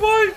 my